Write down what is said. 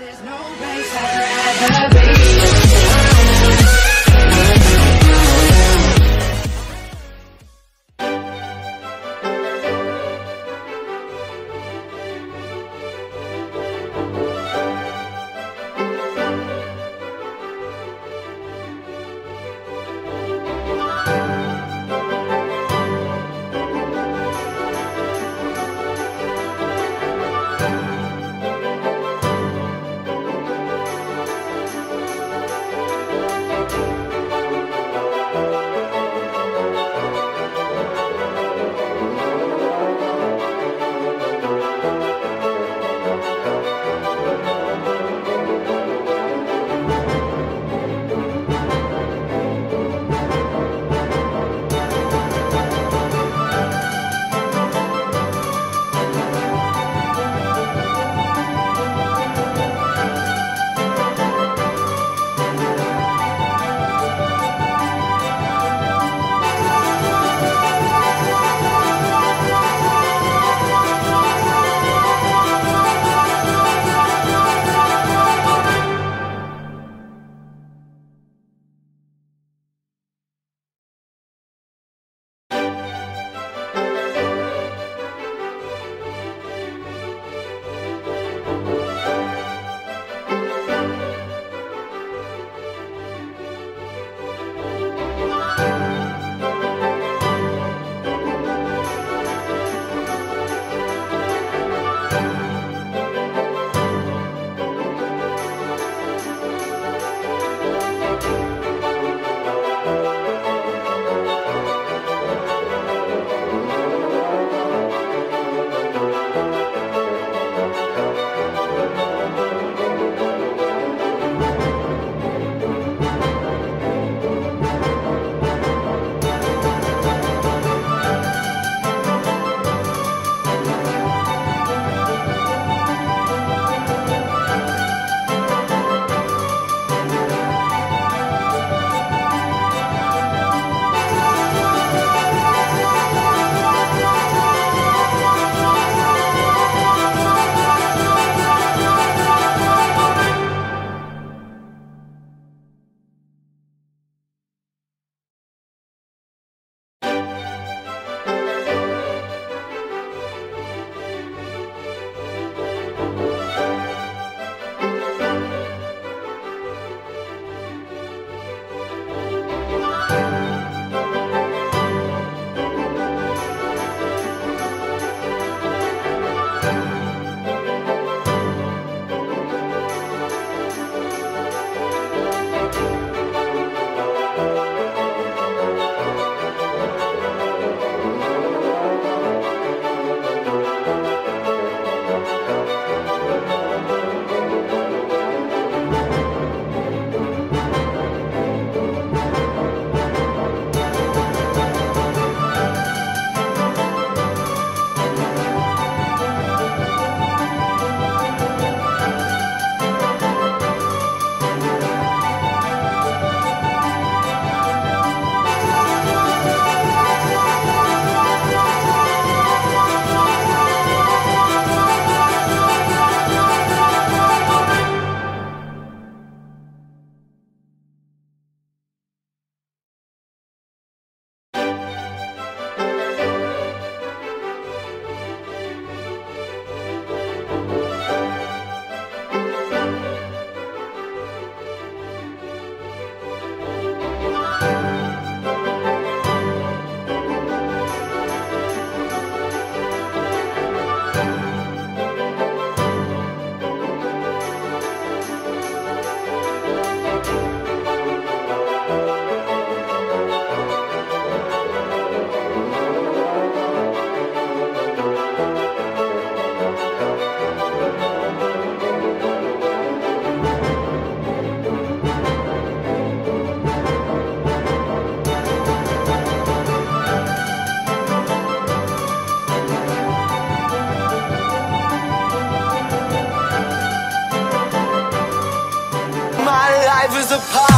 There's no place I'd rather be. A party,